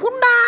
Kunda.